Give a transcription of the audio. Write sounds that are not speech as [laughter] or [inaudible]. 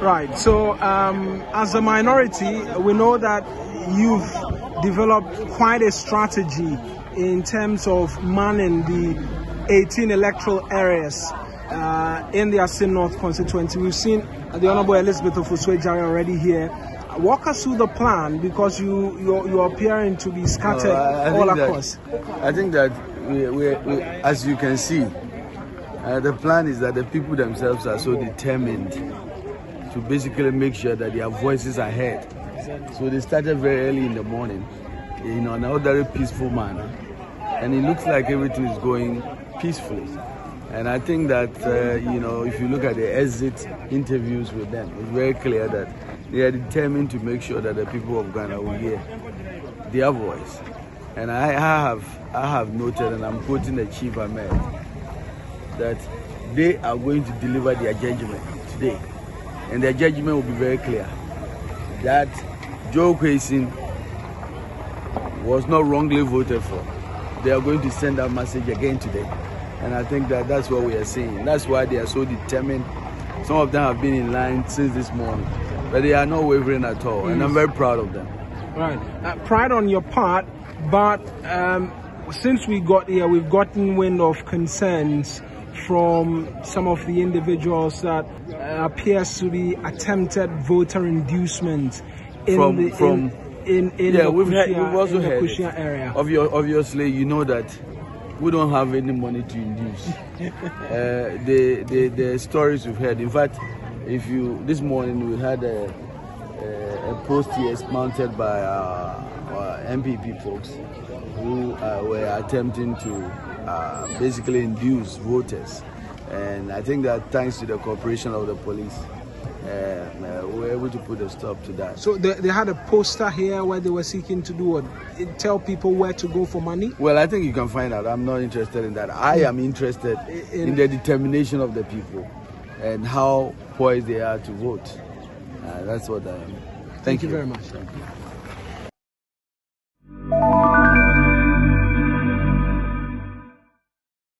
Right. So, um, as a minority, we know that you've developed quite a strategy in terms of manning the 18 electoral areas uh, in the Assin North constituency. We've seen the Honorable Elizabeth Ofosu-Adjare already here. Walk us through the plan because you you're, you're appearing to be scattered all across. That, I think that we, we, we, as you can see, uh, the plan is that the people themselves are so determined to basically make sure that their voices are heard. So they started very early in the morning, in an very peaceful manner. And it looks like everything is going peacefully. And I think that, uh, you know, if you look at the exit interviews with them, it's very clear that they are determined to make sure that the people of Ghana will hear their voice. And I have, I have noted, and I'm quoting the Chief Ahmed, that they are going to deliver their judgment today. And their judgment will be very clear that Joe Quayson was not wrongly voted for. They are going to send that message again today. And I think that that's what we are seeing. That's why they are so determined. Some of them have been in line since this morning, but they are not wavering at all. And I'm very proud of them. Right. Uh, pride on your part, but um, since we got here, we've gotten wind of concerns from some of the individuals that uh, appears to be attempted voter inducement in from, the from, in, in, in yeah, the we've, we've also heard Kushia it. area. Obvi- obviously, you know that we don't have any money to induce. [laughs] uh, the, the the stories we've heard. In fact, if you this morning we had a a, a post here mounted by our, our NPP folks who uh, were attempting to uh, basically induce voters. And I think that thanks to the cooperation of the police, uh, uh, we were able to put a stop to that. So they, they had a poster here where they were seeking to do what? Tell people where to go for money. Well, I think you can find out. I'm not interested in that. I am interested In- in the determination of the people and how poised they are to vote. Uh, that's what I am. Thank you very much. Thank you.